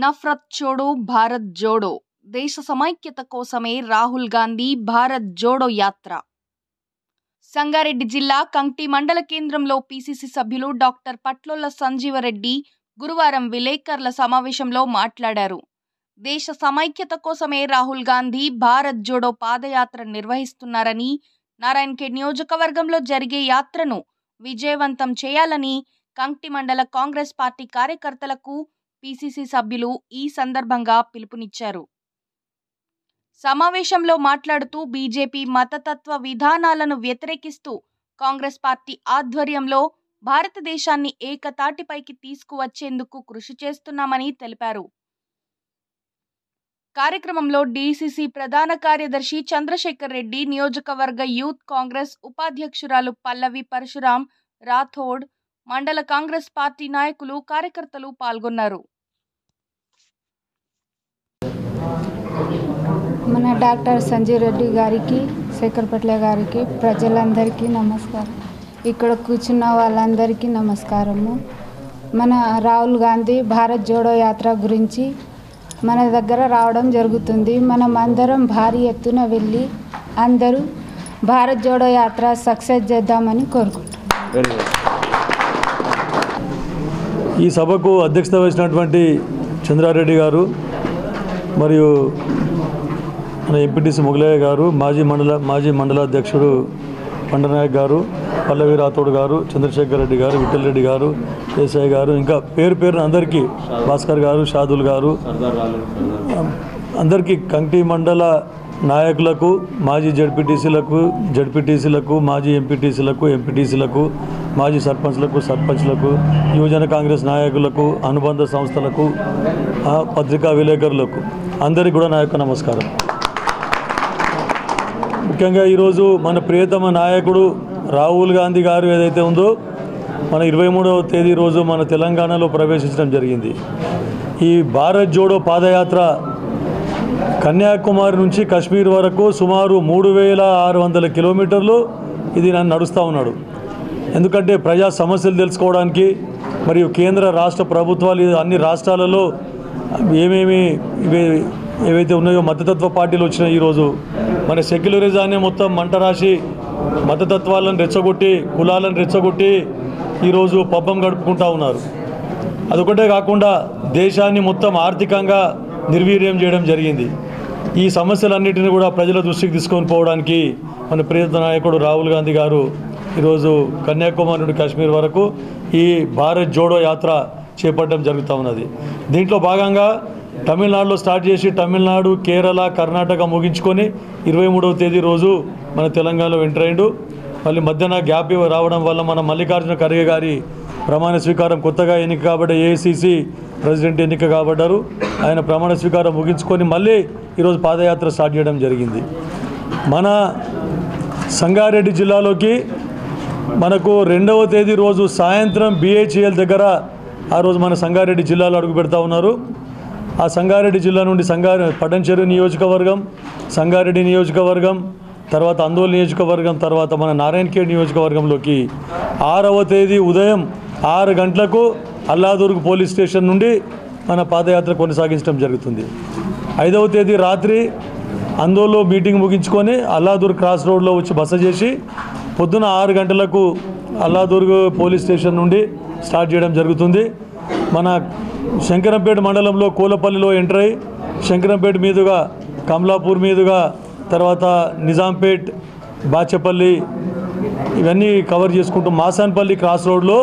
నఫ్రత్ చోడో భారత్ జోడో. దేశ సమైక్యత కోసమే రాహుల్ గాంధీ భారత్ జోడో యాత్ర. సంగారెడ్డి జిల్లా కంక్టి మండల కేంద్రంలో పీసీసీ సభ్యులు డాక్టర్ పట్లొల్ల సంజీవరెడ్డి గురువారం విలేకరుల సమావేశంలో మాట్లాడారు. దేశ సమైక్యత కోసమే రాహుల్ గాంధీ భారత్ జోడో పాదయాత్ర నిర్వహిస్తున్నారని నారాయణఖేడ్ నియోజకవర్గంలో జరిగే యాత్రను విజయవంతం చేయాలని కంక్టి మండల కాంగ్రెస్ పార్టీ కార్యకర్తలకు పీసీసీ సభ్యులు ఈ సందర్భంగా పిలుపునిచ్చారు. సమావేశంలో మాట్లాడుతూ బీజేపీ మతతత్వ విధానాలను వ్యతిరేకిస్తూ కాంగ్రెస్ పార్టీ ఆధ్వర్యంలో భారతదేశాన్ని ఏకతాటిపైకి తీసుకువచ్చేందుకు కృషి చేస్తున్నామని తెలిపారు. కార్యక్రమంలో డీసీసీ ప్రధాన కార్యదర్శి చంద్రశేఖర్ రెడ్డి నియోజకవర్గ యూత్ కాంగ్రెస్ ఉపాధ్యక్షురాలు పల్లవి పరశురాం రాథోడ్ మండల కాంగ్రెస్ పార్టీ నాయకులు కార్యకర్తలు పాల్గొన్నారు. మన డాక్టర్ సంజయ్ రెడ్డి గారికి శేఖర్ పట్ల గారికి ప్రజలందరికీ నమస్కారం. ఇక్కడ కూర్చున్న వాళ్ళందరికీ నమస్కారము. మన రాహుల్ గాంధీ భారత్ జోడో యాత్ర గురించి మన దగ్గర రావడం జరుగుతుంది. మనం అందరం భారీ ఎత్తున వెళ్ళి అందరూ భారత్ జోడో యాత్ర సక్సెస్ చేద్దామని కోరుకుంటున్నాం. ఈ సభకు అధ్యక్షత వహించినటువంటి చంద్రారెడ్డి గారు మరియు మన ఎంపీటీసీ మొగలయ్య గారు మాజీ మండల మాజీ మండలాధ్యక్షుడు పండనాయక్ గారు పల్లవి రాథోడ్ గారు చంద్రశేఖర్ రెడ్డి గారు విఠల్ రెడ్డి గారు ఏసఐ గారు ఇంకా పేరు పేరున అందరికీ భాస్కర్ గారు షాదుల్ గారు అందరికీ కంటి మండల నాయకులకు మాజీ జడ్పీటీసీలకు జడ్పీటీసీలకు మాజీ ఎంపీటీసీలకు ఎంపీటీసీలకు మాజీ సర్పంచ్లకు సర్పంచ్లకు యువజన కాంగ్రెస్ నాయకులకు అనుబంధ సంస్థలకు పత్రికా విలేకరులకు అందరికీ కూడా నా యొక్క నమస్కారం. ముఖ్యంగా ఈరోజు మన ప్రియతమ నాయకుడు రాహుల్ గాంధీ గారు ఏదైతే ఉందో మన ఇరవై మూడవ తేదీ రోజు మన తెలంగాణలో ప్రవేశించడం జరిగింది. ఈ భారత్ జోడో పాదయాత్ర కన్యాకుమారి నుంచి కాశ్మీర్ వరకు సుమారు మూడు వేల ఆరు వందల కిలోమీటర్లు ఇది నన్ను నడుస్తూ ఉన్నాడు. ఎందుకంటే ప్రజా సమస్యలు తెలుసుకోవడానికి మరియు కేంద్ర రాష్ట్ర ప్రభుత్వాలు అన్ని రాష్ట్రాలలో ఏమేమి ఏవైతే ఉన్నాయో మతతత్వ పార్టీలు వచ్చినాయి ఈరోజు. మన సెక్యులరిజాన్ని మొత్తం మంట రాసి మతతత్వాలను రెచ్చగొట్టి కులాలను రెచ్చగొట్టి ఈరోజు పబ్బం గడుపుకుంటా ఉన్నారు. అదొకటే కాకుండా దేశాన్ని మొత్తం ఆర్థికంగా నిర్వీర్యం చేయడం జరిగింది. ఈ సమస్యలన్నిటిని కూడా ప్రజల దృష్టికి తీసుకొని పోవడానికి మన ప్రియత నాయకుడు రాహుల్ గాంధీ గారు ఈరోజు కన్యాకుమారి నుండి కాశ్మీర్ వరకు ఈ భారత్ జోడో యాత్ర చేపట్టడం జరుగుతూ ఉన్నది. దీంట్లో భాగంగా తమిళనాడులో స్టార్ట్ చేసి తమిళనాడు కేరళ కర్ణాటక ముగించుకొని ఇరవై మూడవ తేదీ రోజు మన తెలంగాణలో ఎంటర్ అయిండు. మళ్ళీ మధ్యాహ్న గ్యాప్ రావడం వల్ల మన మల్లికార్జున ఖర్గే గారి ప్రమాణ స్వీకారం కొత్తగా ఎన్నిక కాబట్టి ఏఐసిసి ప్రెసిడెంట్ ఎన్నిక కాబడ్డారు. ఆయన ప్రమాణ స్వీకారం ముగించుకొని మళ్ళీ ఈరోజు పాదయాత్ర స్టార్ట్ చేయడం జరిగింది. మన సంగారెడ్డి జిల్లాలోకి మనకు రెండవ తేదీ రోజు సాయంత్రం బిహెచ్ఎల్ దగ్గర ఆ రోజు మన సంగారెడ్డి జిల్లాలో అడుగు పెడతా ఉన్నారు. ఆ సంగారెడ్డి జిల్లా నుండి సంగారె పటంచెరు నియోజకవర్గం సంగారెడ్డి నియోజకవర్గం తర్వాత అందోల్ నియోజకవర్గం తర్వాత మన నారాయణఖేడ్ నియోజకవర్గంలోకి ఆరవ తేదీ ఉదయం ఆరు గంటలకు అల్లాదుర్గ్ పోలీస్ స్టేషన్ నుండి మన పాదయాత్ర కొనసాగించడం జరుగుతుంది. ఐదవ తేదీ రాత్రి అందులో మీటింగ్ ముగించుకొని అల్లాదూర్ క్రాస్ రోడ్లో వచ్చి బస చేసి పొద్దున ఆరు గంటలకు అల్లాదుర్గ్ పోలీస్ స్టేషన్ నుండి స్టార్ట్ చేయడం జరుగుతుంది. మన శంకరంపేట మండలంలో కూలపల్లిలో ఎంటర్ అయ్యి శంకరంపేట మీదుగా కమలాపూర్ మీదుగా తర్వాత నిజాంపేట్ బాచపల్లి ఇవన్నీ కవర్ చేసుకుంటూ మాసాన్పల్లి క్రాస్ రోడ్లో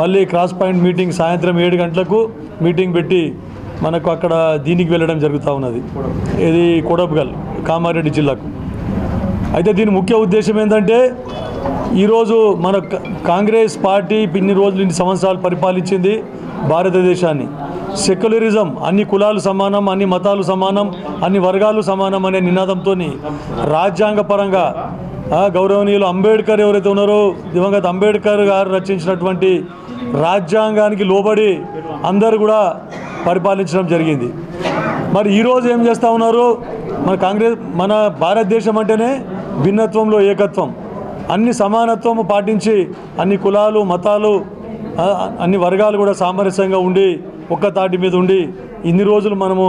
మళ్ళీ క్రాస్ పాయింట్ మీటింగ్ సాయంత్రం ఏడు గంటలకు మీటింగ్ పెట్టి మనకు అక్కడ దీనికి వెళ్ళడం జరుగుతూ ఉన్నది. ఇది కొడబ్గల్ కామారెడ్డి జిల్లాకు. అయితే దీని ముఖ్య ఉద్దేశం ఏంటంటే ఈరోజు మన కాంగ్రెస్ పార్టీ ఇన్ని రోజులు ఇన్ని సంవత్సరాలు పరిపాలించింది భారతదేశాన్ని. సెక్యులరిజం అన్ని కులాలు సమానం అన్ని మతాలు సమానం అన్ని వర్గాలు సమానం అనే నినాదంతో రాజ్యాంగపరంగా గౌరవనీయులు అంబేద్కర్ ఎవరైతే ఉన్నారో దివంగత అంబేద్కర్ గారు రచించినటువంటి రాజ్యాంగానికి లోబడి అందరూ కూడా పరిపాలించడం జరిగింది. మరి ఈరోజు ఏం చేస్తూ ఉన్నారు? మన కాంగ్రెస్ మన భారతదేశం అంటేనే భిన్నత్వంలో ఏకత్వం. అన్ని సమానత్వం పాటించి అన్ని కులాలు మతాలు అన్ని వర్గాలు కూడా సామరస్యంగా ఉండి ఒక్క తాటి మీద ఉండి ఇన్ని రోజులు మనము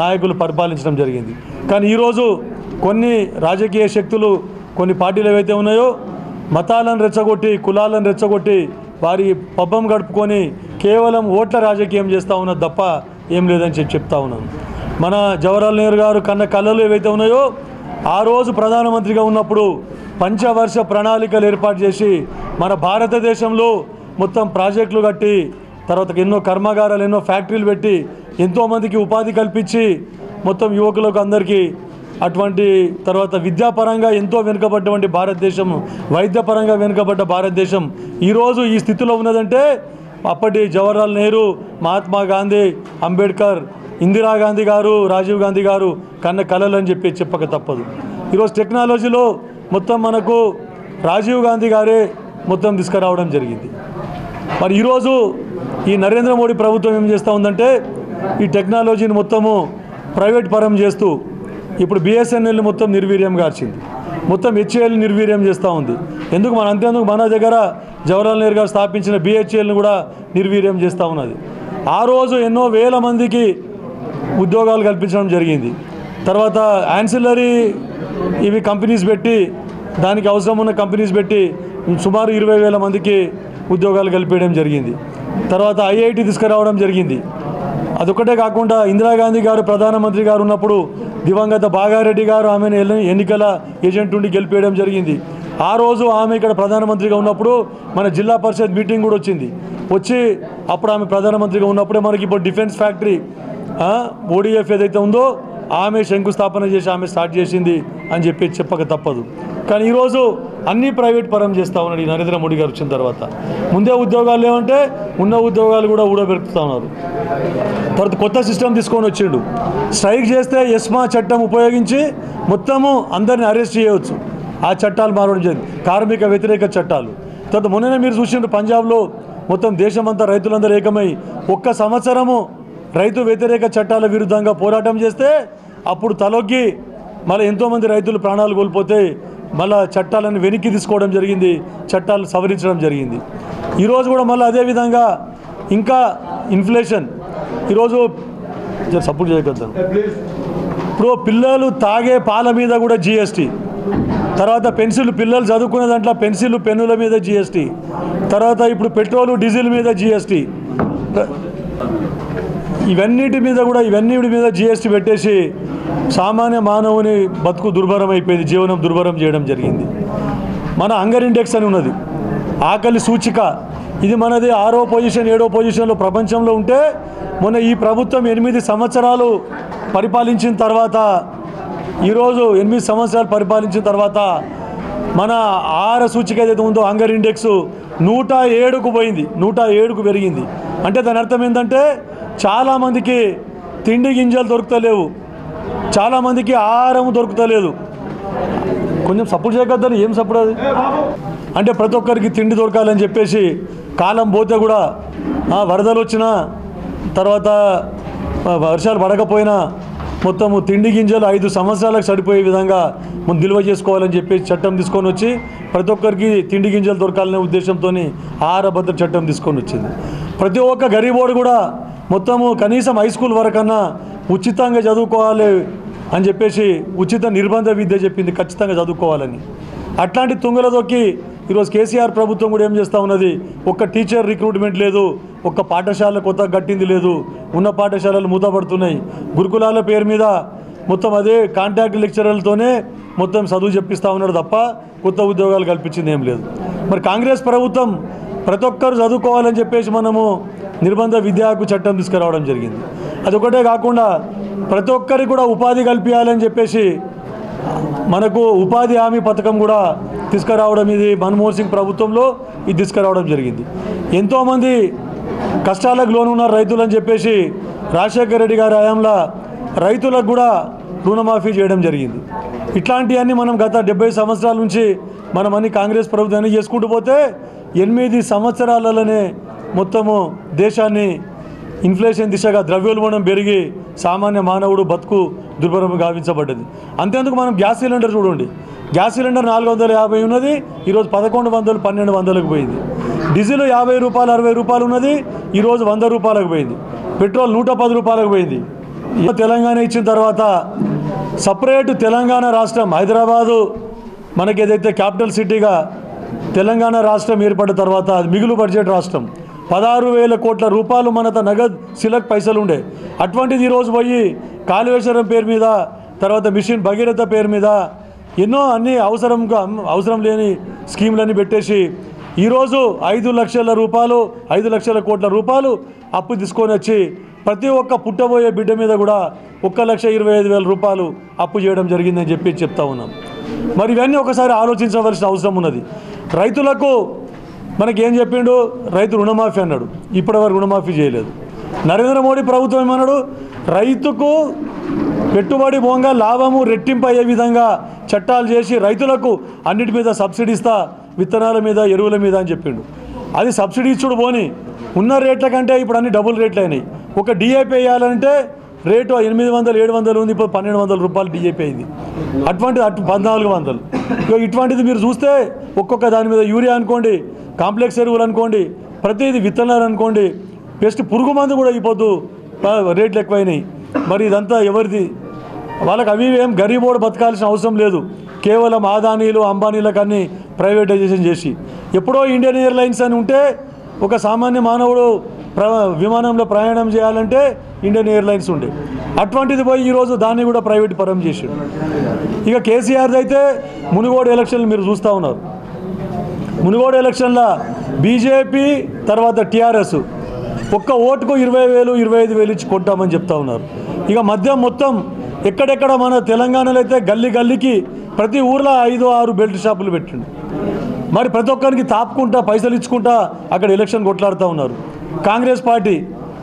నాయకులు పరిపాలించడం జరిగింది. కానీ ఈరోజు కొన్ని రాజకీయ శక్తులు కొన్ని పార్టీలు ఏవైతే ఉన్నాయో మతాలను రెచ్చగొట్టి కులాలను రెచ్చగొట్టి వారి పబ్బం గడుపుకొని కేవలం ఓట్ల రాజకీయం చేస్తూ ఉన్నది తప్ప ఏం లేదని చెప్పి చెప్తా ఉన్నాను. మన జవహర్లాల్ నెహ్రూ గారు కన్న కళలు ఏవైతే ఉన్నాయో ఆ రోజు ప్రధానమంత్రిగా ఉన్నప్పుడు పంచవర్ష ప్రణాళికలు ఏర్పాటు చేసి మన భారతదేశంలో మొత్తం ప్రాజెక్టులు కట్టి తర్వాత ఎన్నో కర్మాగారాలు ఎన్నో ఫ్యాక్టరీలు పెట్టి ఎంతోమందికి ఉపాధి కల్పించి మొత్తం యువకులకు అందరికీ అటువంటి తర్వాత విద్యాపరంగా ఎంతో వెనుకబడ్డటువంటి భారతదేశం వైద్యపరంగా వెనుకబడ్డ భారతదేశం ఈరోజు ఈ స్థితిలో ఉన్నదంటే అప్పటి జవహర్లాల్ నెహ్రూ మహాత్మా గాంధీ అంబేద్కర్ ఇందిరాగాంధీ గారు రాజీవ్ గాంధీ గారు కన్న కళలు అని చెప్పి చెప్పక తప్పదు. ఈరోజు టెక్నాలజీలో మొత్తం మనకు రాజీవ్ గాంధీ గారే మొత్తం తీసుకురావడం జరిగింది. మరి ఈరోజు ఈ నరేంద్ర మోడీ ప్రభుత్వం ఏం చేస్తూ ఉందంటే ఈ టెక్నాలజీని మొత్తము ప్రైవేట్ పరం చేస్తూ ఇప్పుడు బిఎస్ఎన్ఎల్ మొత్తం నిర్వీర్యం గార్చింది. మొత్తం హెచ్ఏఎల్ నిర్వీర్యం చేస్తూ ఉంది. ఎందుకు మన అంతేందుకు మన దగ్గర జవహర్లాల్ నెహ్రూ గారు స్థాపించిన బిహెచ్ఏఎల్ని కూడా నిర్వీర్యం చేస్తూ ఉన్నది. ఆ రోజు ఎన్నో వేల మందికి ఉద్యోగాలు కల్పించడం జరిగింది. తర్వాత యాన్సిలరీ ఇవి కంపెనీస్ పెట్టి దానికి అవసరం ఉన్న కంపెనీస్ పెట్టి సుమారు ఇరవై వేల మందికి ఉద్యోగాలు కల్పించడం జరిగింది. తర్వాత ఐఐటి తీసుకురావడం జరిగింది. అదొకటే కాకుండా ఇందిరాగాంధీ గారు ప్రధానమంత్రి గారు ఉన్నప్పుడు దివంగత బాగారెడ్డి గారు ఆమెను ఎన్నికల ఏజెంట్ ఉండి గెలిపేయడం జరిగింది. ఆ రోజు ఆమె ఇక్కడ ప్రధానమంత్రిగా ఉన్నప్పుడు మన జిల్లా పరిషత్ మీటింగ్ కూడా వచ్చింది. వచ్చి అప్పుడు ఆమె ప్రధానమంత్రిగా ఉన్నప్పుడే మనకి ఇప్పుడు డిఫెన్స్ ఫ్యాక్టరీ ఓడిఎఫ్ ఏదైతే ఉందో ఆమె శంకుస్థాపన చేసి ఆమె స్టార్ట్ చేసింది అని చెప్పి చెప్పక తప్పదు. కానీ ఈరోజు అన్ని ప్రైవేట్ పరం చేస్తూ ఉన్నాడు ఈ నరేంద్ర మోడీ గారు వచ్చిన తర్వాత. ముందే ఉద్యోగాలు లేవంటే ఉన్న ఉద్యోగాలు కూడా ఊడబెరుకుతూ ఉన్నారు. తర్వాత కొత్త సిస్టమ్ తీసుకొని వచ్చిండు. స్ట్రైక్ చేస్తే ఎస్మా చట్టం ఉపయోగించి మొత్తము అందరిని అరెస్ట్ చేయవచ్చు. ఆ చట్టాలు మారడం జరిగింది. కార్మిక వ్యతిరేక చట్టాలు. తర్వాత మొన్ననే మీరు చూసిండ్రు పంజాబ్లో మొత్తం దేశమంతా రైతులందరూ ఏకమై ఒక్క సంవత్సరము రైతు వ్యతిరేక చట్టాల విరుద్ధంగా పోరాటం చేస్తే అప్పుడు తలొగ్గి మళ్ళీ ఎంతోమంది రైతులు ప్రాణాలు కోల్పోతే మళ్ళా చట్టాలను వెనక్కి తీసుకోవడం జరిగింది చట్టాలు సవరించడం జరిగింది. ఈరోజు కూడా మళ్ళీ అదేవిధంగా ఇంకా ఇన్ఫ్లేషన్. ఈరోజు సపోర్ట్ చేయగలుగుతాను ఇప్పుడు పిల్లలు తాగే పాల మీద కూడా జిఎస్టీ తర్వాత పెన్సిల్ పిల్లలు చదువుకునే దాంట్లో పెన్సిల్ పెన్నుల మీద జిఎస్టీ తర్వాత ఇప్పుడు పెట్రోలు డీజిల్ మీద జిఎస్టీ ఇవన్నిటి మీద కూడా ఇవన్నిటి మీద జిఎస్టీ పెట్టేసి సామాన్య మానవుని బతుకు దుర్భరం అయిపోయింది జీవనం దుర్భరం చేయడం జరిగింది. మన హంగర్ ఇండెక్స్ అని ఉన్నది. ఆకలి సూచిక. ఇది మనది ఆరో పొజిషన్ ఏడో పొజిషన్లో ప్రపంచంలో ఉంటే మొన్న ఈ ప్రభుత్వం ఎనిమిది సంవత్సరాలు పరిపాలించిన తర్వాత ఈరోజు ఎనిమిది సంవత్సరాలు పరిపాలించిన తర్వాత మన ఆహార సూచిక ఏదైతే ఉందో హంగర్ ఇండెక్స్ నూట ఏడుకు పోయింది నూట ఏడుకు పెరిగింది. అంటే దాని అర్థం ఏంటంటే చాలామందికి తిండి గింజలు దొరుకుతలేవు. చాలామందికి ఆహారం దొరుకుతలేదు. కొంచెం సపోర్ట్ చేయగద్దని ఏం సపోర్ట్ అది? అంటే ప్రతి ఒక్కరికి తిండి దొరకాలని చెప్పేసి కాలం పోతే కూడా వరదలు వచ్చినా తర్వాత వర్షాలు పడకపోయినా మొత్తము తిండి గింజలు ఐదు సంవత్సరాలకు సరిపోయే విధంగా మనం నిల్వ చేసుకోవాలని చెప్పేసి చట్టం తీసుకొని వచ్చి ప్రతి ఒక్కరికి తిండి గింజలు దొరకాలనే ఉద్దేశంతో ఆహార భద్రత చట్టం తీసుకొని వచ్చింది. ప్రతి ఒక్క గరీబోడు కూడా మొత్తము కనీసం హై స్కూల్ వరకన్నా ఉచితంగా చదువుకోవాలి అని చెప్పేసి ఉచిత నిర్బంధ విద్య చెప్పింది ఖచ్చితంగా చదువుకోవాలని. అట్లాంటి తుంగల దొక్కి ఈరోజు కేసీఆర్ ప్రభుత్వం కూడా ఏం చేస్తూ ఉన్నది? ఒక్క టీచర్ రిక్రూట్మెంట్ లేదు ఒక్క పాఠశాల కొత్త కట్టింది లేదు ఉన్న పాఠశాలలు మూతపడుతున్నాయి. గురుకులాల పేరు మీద మొత్తం అదే కాంటాక్ట్ లెక్చరర్లతోనే మొత్తం చదువు చెప్పిస్తూ ఉన్నాడు తప్ప కొత్త ఉద్యోగాలు కల్పించింది ఏం లేదు. మరి కాంగ్రెస్ ప్రభుత్వం ప్రతి ఒక్కరు చదువుకోవాలని చెప్పేసి మనము నిర్బంధ విద్యాకు చట్టం తీసుకురావడం జరిగింది. అదొకటే కాకుండా ప్రతి ఒక్కరికి కూడా ఉపాధి కల్పించాలని చెప్పేసి మనకు ఉపాధి హామీ పథకం కూడా తీసుకురావడం ఇది మన్మోహన్ సింగ్ ప్రభుత్వంలో ఇది తీసుకురావడం జరిగింది. ఎంతోమంది కష్టాలకు లోనున్నారు రైతులు అని చెప్పేసి రాజశేఖర రెడ్డి గారి హయాంలో రైతులకు కూడా రుణమాఫీ చేయడం జరిగింది. ఇట్లాంటివన్నీ మనం గత డెబ్బై సంవత్సరాల నుంచి మనం అన్ని కాంగ్రెస్ ప్రభుత్వాన్ని చేసుకుంటూ పోతే ఎనిమిది సంవత్సరాలలోనే మొత్తము దేశాన్ని ఇన్ఫ్లేషన్ దిశగా ద్రవ్యోల్బణం పెరిగి సామాన్య మానవుడు బతుకు దుర్భరం గావించబడ్డది. అంతేందుకు మనం గ్యాస్ సిలిండర్ చూడండి. గ్యాస్ సిలిండర్ నాలుగు వందల యాభై ఉన్నది ఈరోజు పదకొండు వందలు పన్నెండు వందలకు పోయింది. డీజిల్ యాభై రూపాయలు అరవై రూపాయలు ఉన్నది ఈరోజు వంద రూపాయలకు పోయింది. పెట్రోల్ నూట పది రూపాయలకు పోయింది. తెలంగాణ ఇచ్చిన తర్వాత సపరేట్ తెలంగాణ రాష్ట్రం హైదరాబాదు మనకి ఏదైతే క్యాపిటల్ సిటీగా తెలంగాణ రాష్ట్రం ఏర్పడిన తర్వాత అది మిగులు బడ్జెట్ రాష్ట్రం. పదహారు వేల కోట్ల రూపాయలు మనత నగద్ సిలక్ పైసలు ఉండే అటువంటిది ఈరోజు పోయి కాళేశ్వరం పేరు మీద తర్వాత మిషన్ భగీరథ పేరు మీద ఎన్నో అన్ని అవసరంగా అవసరం లేని స్కీములన్నీ పెట్టేసి ఈరోజు ఐదు లక్షల రూపాయలు ఐదు లక్షల కోట్ల రూపాయలు అప్పు తీసుకొని వచ్చి ప్రతి ఒక్క పుట్టబోయే బిడ్డ మీద కూడా ఒక్క లక్ష ఇరవై ఐదు వేల రూపాయలు అప్పు చేయడం జరిగిందని చెప్పి చెప్తా ఉన్నాం. మరి ఇవన్నీ ఒకసారి ఆలోచించవలసిన అవసరం ఉన్నది. రైతులకు మనకేం చెప్పిండు? రైతు రుణమాఫీ అన్నాడు. ఇప్పటివరకు రుణమాఫీ చేయలేదు. నరేంద్ర మోడీ ప్రభుత్వం ఏమన్నాడు? రైతుకు పెట్టుబడి పోగా లాభము రెట్టింపు అయ్యే విధంగా చట్టాలు చేసి రైతులకు అన్నిటి మీద సబ్సిడీ ఇస్తా విత్తనాల మీద ఎరువుల మీద అని చెప్పిండు. అది సబ్సిడీ ఇచ్చుడు పోని ఉన్న రేట్ల కంటే ఇప్పుడు అన్ని డబుల్ రేట్లు అయినాయి. ఒక డిఏపీ వేయాలంటే రేటు ఎనిమిది వందలు ఏడు వందలు ఉంది ఇప్పుడు పన్నెండు వందల రూపాయలు డిఏపీ అయింది. అటువంటిది అటు పద్నాలుగు వందలు. ఇక ఇటువంటిది మీరు చూస్తే ఒక్కొక్క దాని మీద యూరియా అనుకోండి కాంప్లెక్స్ ఎరువులు అనుకోండి ప్రతిదీ విత్తనాలు అనుకోండి పెస్ట్ పురుగు మందు కూడా అయిపోద్దు రేట్లు ఎక్కువైనాయి. మరి ఇదంతా ఎవరిది? వాళ్ళకి అవి ఏం గరీబోడు బతకాల్సిన అవసరం లేదు. కేవలం ఆదానీలు అంబానీలకు అన్ని ప్రైవేటైజేషన్ చేసి. ఎప్పుడో ఇండియన్ ఎయిర్లైన్స్ అని ఉంటే ఒక సామాన్య మానవుడు ప్ర విమానంలో ప్రయాణం చేయాలంటే ఇండియన్ ఎయిర్లైన్స్ ఉండే. అటువంటిది పోయి ఈరోజు దాన్ని కూడా ప్రైవేట్ పరం చేసాడు. ఇక కేసీఆర్ది అయితే మునుగోడు ఎలక్షన్లు మీరు చూస్తూ ఉన్నారు. మునుగోడు ఎలక్షన్ల బీజేపీ తర్వాత టీఆర్ఎస్. ఒక్క ఓటుకు ఇరవై వేలు ఇరవై ఐదు వేలు ఇచ్చి కొట్టామని చెప్తా ఉన్నారు. ఇక మద్యం మొత్తం ఎక్కడెక్కడ మన తెలంగాణలో అయితే గల్లీ గల్లీకి ప్రతి ఊర్లో ఐదు ఆరు బెల్ట్ షాపులు పెట్టిండు. మరి ప్రతి ఒక్కరికి తాపుకుంటా పైసలు ఇచ్చుకుంటా అక్కడ ఎలక్షన్ కొట్లాడుతూ ఉన్నారు. కాంగ్రెస్ పార్టీ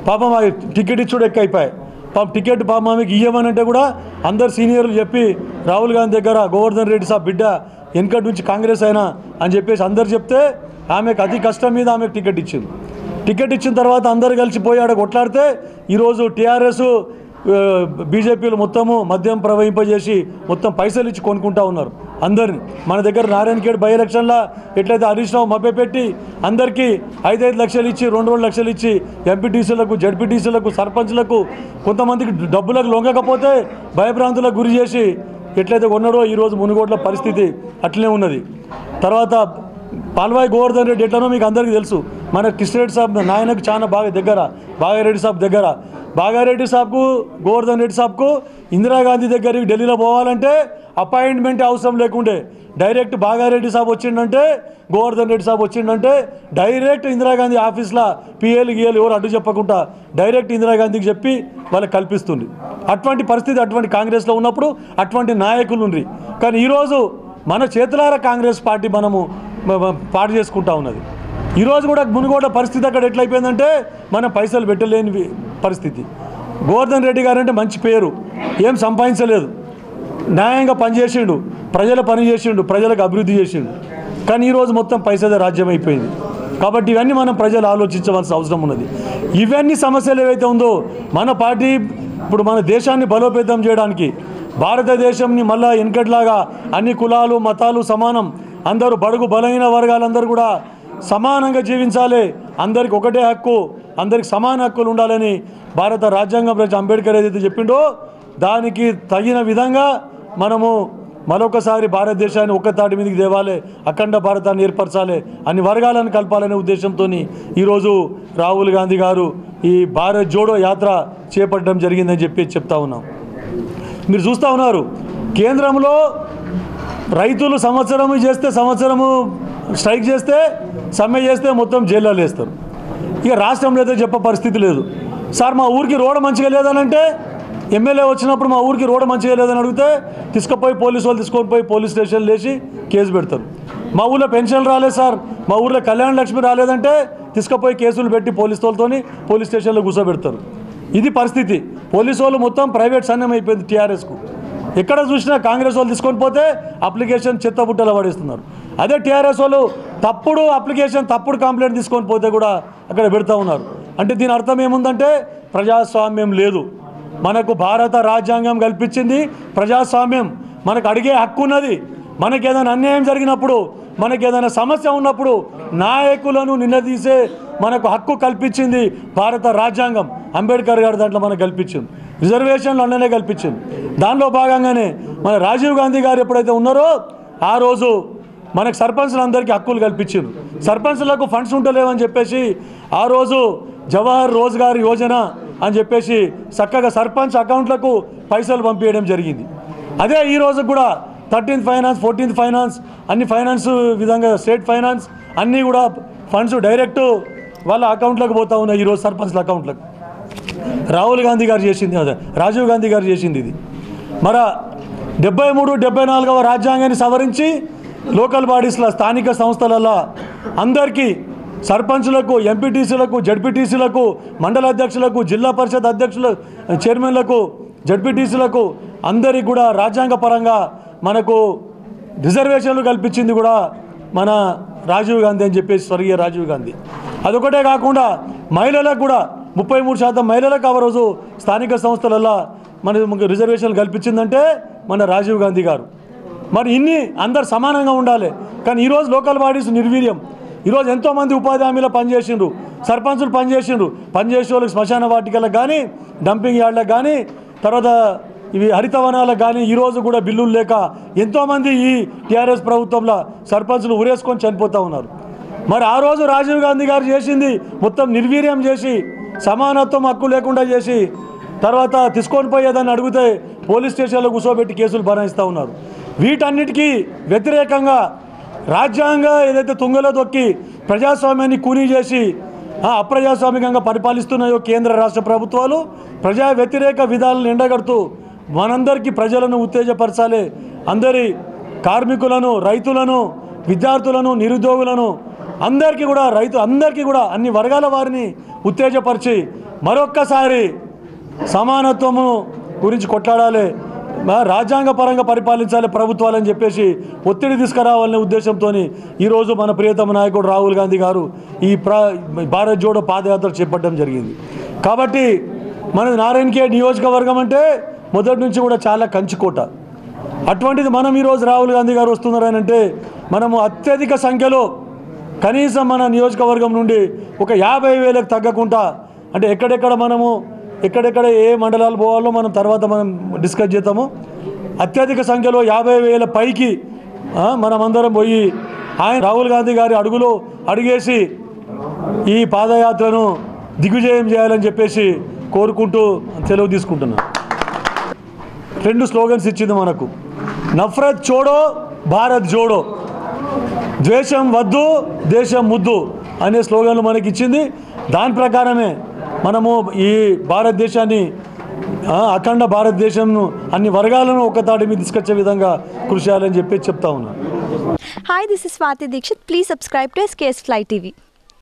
పాపం టికెట్ ఇచ్చుడు ఎక్కువ అయిపోయాయి పాపం టికెట్ పాపం ఆమెకి ఇయ్యమనంటే కూడా అందరు సీనియర్లు చెప్పి రాహుల్ గాంధీ దగ్గర గోవర్ధన్ రెడ్డి సాబ్ బిడ్డ వెనకటి నుంచి కాంగ్రెస్ అయినా అని చెప్పేసి అందరు చెప్తే ఆమెకు అతి కష్టం మీద ఆమెకు టికెట్ ఇచ్చింది. టికెట్ ఇచ్చిన తర్వాత అందరు కలిసి పోయి ఆడ కొట్లాడితే ఈరోజు టీఆర్ఎస్ బీజేపీలు మొత్తము మద్యం ప్రవహింపజేసి మొత్తం పైసలు ఇచ్చి కొనుక్కుంటా ఉన్నారు అందరిని. మన దగ్గర నారాయణఖేడ్ బై ఎలక్షన్లో ఎట్లయితే హరీష్ రావు మభ్యపెట్టి అందరికీ ఐదైదు లక్షలు ఇచ్చి రెండు రెండు లక్షలు ఇచ్చి ఎంపీటీసీలకు జడ్పీటీసీలకు సర్పంచ్లకు కొంతమందికి డబ్బులకు లొంగకపోతే భయభ్రాంతులకు గురి చేసి ఎట్లయితే కొన్నాడో ఈరోజు మునుగోడ్ల పరిస్థితి అట్లనే ఉన్నది. తర్వాత పాల్వాయి గోవర్ధన్ రెడ్డి ఎట్లనో మీకు అందరికీ తెలుసు. మన కిషన్రెడ్డి సాబ్ నాయనకు చాలా బాగా దగ్గర బాగారెడ్డి సాబ్ దగ్గర. బాగారెడ్డి సాబ్కు గోవర్ధన్ రెడ్డి సాబ్కు ఇందిరాగాంధీ దగ్గరికి ఢిల్లీలో పోవాలంటే అపాయింట్మెంట్ అవసరం లేకుండే. డైరెక్ట్ బాగారెడ్డి సాబ్ వచ్చిండంటే గోవర్ధన్ రెడ్డి సాబ్ వచ్చిండంటే డైరెక్ట్ ఇందిరాగాంధీ ఆఫీస్లో పిఏలు గిఏలు ఎవరు అడ్డు చెప్పకుండా డైరెక్ట్ ఇందిరాగాంధీకి చెప్పి వాళ్ళకి కల్పిస్తుంది. అటువంటి పరిస్థితి అటువంటి కాంగ్రెస్లో ఉన్నప్పుడు అటువంటి నాయకులు ఉండ్రి. కానీ ఈరోజు మన చేతులారా కాంగ్రెస్ పార్టీ మనము పాటు చేసుకుంటా ఉన్నది. ఈరోజు కూడా మునుగోడ పరిస్థితి అక్కడ ఎట్లయిపోయిందంటే మనం పైసలు పెట్టలేని పరిస్థితి. గోవర్ధన్ రెడ్డి గారంటే మంచి పేరు. ఏం సంపాదించలేదు. న్యాయంగా పనిచేసిండు. ప్రజల పని చేసిండు ప్రజలకు అభివృద్ధి చేసిండు. కానీ ఈరోజు మొత్తం పైసద రాజ్యం అయిపోయింది. కాబట్టి ఇవన్నీ మనం ప్రజలు ఆలోచించవలసిన అవసరం ఉన్నది. ఇవన్నీ సమస్యలు ఏవైతే ఉందో మన పార్టీ ఇప్పుడు మన దేశాన్ని బలోపేతం చేయడానికి భారతదేశంని మళ్ళా వెనకట్లాగా అన్ని కులాలు మతాలు సమానం అందరూ బడుగు బలహీన వర్గాలందరూ కూడా సమానంగా జీవించాలి. అందరికి ఒకటే హక్కు అందరికి సమాన హక్కులు ఉండాలని భారత రాజ్యాంగం ప్రజ అంబేద్కర్ ఏదైతే చెప్పిండో దానికి తగిన విధంగా మనము మరొకసారి భారతదేశాన్ని ఒక్క తాటి మీదకి దేవాలే అఖండ భారతాన్ని ఏర్పరచాలి అన్ని వర్గాలను కలపాలనే ఉద్దేశంతో ఈరోజు రాహుల్ గాంధీ గారు ఈ భారత్ జోడో యాత్ర చేపట్టడం జరిగిందని చెప్పి చెప్తా ఉన్నాం. మీరు చూస్తూ ఉన్నారు కేంద్రంలో రైతులు సంవత్సరము చేస్తే సంవత్సరము స్ట్రైక్ చేస్తే సమ్మె చేస్తే మొత్తం జైల్లో వేస్తారు ఇక రాష్ట్రంలో అయితే చెప్పే పరిస్థితి లేదు. సార్ మా ఊరికి రోడ్ మంచిగా లేదనంటే ఎమ్మెల్యే వచ్చినప్పుడు మా ఊరికి రోడ్ మంచిగా లేదని అడిగితే తీసుకుపోయి పోలీసు వాళ్ళు తీసుకొని పోయి పోలీస్ స్టేషన్ లేచి కేసు పెడతారు. మా ఊళ్ళో పెన్షన్ రాలేదు సార్. మా ఊళ్ళో కళ్యాణ లక్ష్మి రాలేదంటే తీసుకుపోయి కేసులు పెట్టి పోలీసు వాళ్ళతోని పోలీస్ స్టేషన్లో కూర్చోబెడతారు. ఇది పరిస్థితి. పోలీసు వాళ్ళు మొత్తం ప్రైవేట్ సైన్యం అయిపోయింది టీఆర్ఎస్కు. ఎక్కడ చూసినా కాంగ్రెస్ వాళ్ళు తీసుకొని పోతే అప్లికేషన్ చెత్తబుట్టల పడేస్తున్నారు. అదే టీఆర్ఎస్ వాళ్ళు తప్పుడు అప్లికేషన్ తప్పుడు కంప్లైంట్ తీసుకొని పోతే కూడా అక్కడ పెడతా ఉన్నారు. అంటే దీని అర్థం ఏముందంటే ప్రజాస్వామ్యం లేదు. మనకు భారత రాజ్యాంగం కల్పించింది ప్రజాస్వామ్యం. మనకు అడిగే హక్కు ఉన్నది. మనకి ఏదైనా అన్యాయం జరిగినప్పుడు మనకి ఏదైనా సమస్య ఉన్నప్పుడు నాయకులను నిన్నదీసే మనకు హక్కు కల్పించింది భారత రాజ్యాంగం. అంబేద్కర్ గారు దాంట్లో మనకు కల్పించింది. రిజర్వేషన్లు అన్ననే కల్పించింది. దానిలో భాగంగానే మన రాజీవ్ గాంధీ గారు ఎప్పుడైతే ఉన్నారో ఆ రోజు మనకు సర్పంచ్లందరికీ హక్కులు కల్పించారు సర్పంచ్లకు ఫండ్స్ ఉంటలేవని చెప్పేసి ఆ రోజు జవహర్ రోజ్గార్ యోజన అని చెప్పేసి చక్కగా సర్పంచ్ అకౌంట్లకు పైసలు పంపించడం జరిగింది. అదే ఈ రోజు కూడా థర్టీన్త్ ఫైనాన్స్ ఫోర్టీన్త్ ఫైనాన్స్ అన్ని ఫైనాన్స్ విధంగా స్టేట్ ఫైనాన్స్ అన్నీ కూడా ఫండ్స్ డైరెక్ట్ వాళ్ళ అకౌంట్లకు పోతా ఉన్నాయి ఈరోజు సర్పంచ్ల అకౌంట్లకు. రాహుల్ గాంధీ గారు చేసింది అదే రాజీవ్ గాంధీ గారు చేసింది ఇది. మరి డెబ్బై మూడు డెబ్బై నాలుగవ రాజ్యాంగాన్ని సవరించి లోకల్ బాడీస్ల స్థానిక సంస్థలలో అందరికీ సర్పంచులకు ఎంపీటీసీలకు జడ్పీటీసీలకు మండల అధ్యక్షులకు జిల్లా పరిషత్ అధ్యక్షుల చైర్మన్లకు జడ్పీటీసీలకు అందరికి కూడా రాజ్యాంగపరంగా మనకు రిజర్వేషన్లు కల్పించింది కూడా మన రాజీవ్ గాంధీ అని చెప్పేసి స్వర్గీయ రాజీవ్ గాంధీ. అదొకటే కాకుండా మహిళలకు కూడా ముప్పై మూడు శాతం మహిళలకు ఆ రోజు స్థానిక సంస్థలలో మన రిజర్వేషన్లు కల్పించిందంటే మన రాజీవ్ గాంధీ గారు. మరి ఇన్ని అందరు సమానంగా ఉండాలి. కానీ ఈరోజు లోకల్ బాడీస్ నిర్వీర్యం. ఈరోజు ఎంతోమంది ఉపాధి హామీలో పనిచేసిండ్రు సర్పంచులు పనిచేసిండ్రు. పనిచేసే వాళ్ళకి శ్మశాన వాటికలకు కానీ డంపింగ్ యార్డ్లకు కానీ తర్వాత ఇవి హరితవనాలకు కానీ ఈరోజు కూడా బిల్లులు లేక ఎంతోమంది ఈ టీఆర్ఎస్ ప్రభుత్వంలో సర్పంచులు ఉరేసుకొని చనిపోతూ ఉన్నారు. మరి ఆ రోజు రాజీవ్ గాంధీ గారు చేసింది మొత్తం నిర్వీర్యం చేసి సమానత్వం హక్కు లేకుండా చేసి తర్వాత తీసుకొని పోయేదని అడిగితే పోలీస్ స్టేషన్లో కూర్చోబెట్టి కేసులు బనాయిస్తూ ఉన్నారు. వీటన్నిటికీ వ్యతిరేకంగా రాజ్యాంగ ఏదైతే తుంగలో దొక్కి ప్రజాస్వామ్యాన్ని కూనీ చేసి అప్రజాస్వామికంగా పరిపాలిస్తున్నాయో కేంద్ర రాష్ట్ర ప్రభుత్వాలు ప్రజా వ్యతిరేక విధాలను ఎండగడుతూ మనందరికీ ప్రజలను ఉత్తేజపరచాలి. అందరి కార్మికులను రైతులను విద్యార్థులను నిరుద్యోగులను అందరికీ కూడా రైతు అందరికీ కూడా అన్ని వర్గాల వారిని ఉత్తేజపరిచి మరొక్కసారి సమానత్వము గురించి కొట్లాడాలి. రాజ్యాంగ రాజ్యాంగపరంగా పరిపాలించాలి ప్రభుత్వాలని చెప్పేసి ఒత్తిడి తీసుకురావాలనే ఉద్దేశంతో ఈరోజు మన ప్రియతమ నాయకుడు రాహుల్ గాంధీ గారు ఈ భారత్ జోడో పాదయాత్ర చేపట్టడం జరిగింది. కాబట్టి మన నారాయణకే నియోజకవర్గం అంటే మొదటి నుంచి కూడా చాలా కంచుకోట. అటువంటిది మనం ఈరోజు రాహుల్ గాంధీ గారు వస్తున్నారని అంటే మనము అత్యధిక సంఖ్యలో కనీసం మన నియోజకవర్గం నుండి ఒక యాభై వేలకు తగ్గకుండా అంటే ఎక్కడెక్కడ మనము ఎక్కడెక్కడ ఏ మండలాలు పోవాలో మనం తర్వాత మనం డిస్కస్ చేద్దాము. అత్యధిక సంఖ్యలో యాభై వేల పైకి మనమందరం పోయి ఆయన రాహుల్ గాంధీ గారి అడుగులో అడిగేసి ఈ పాదయాత్రను దిగ్విజయం చేయాలని చెప్పేసి కోరుకుంటూ సెలవు తీసుకుంటున్నాను. రెండు స్లోగన్స్ ఇచ్చింది మనకు. నఫరత్ చోడో భారత్ జోడో. ద్వేషం వద్దు దేశం ముద్దు అనే స్లోగన్లు మనకి ఇచ్చింది దాని ప్రకారమే మనము ఈ భారతదేశాన్ని అఖండ భారతదేశంను అన్ని వర్గాలను ఒకతాటి మీద తీసుకొచ్చే విధంగా కృషి చేయాలని చెప్పి చెప్తా ఉన్నాను hi this is Swathi Dixit please subscribe to SKS fly TV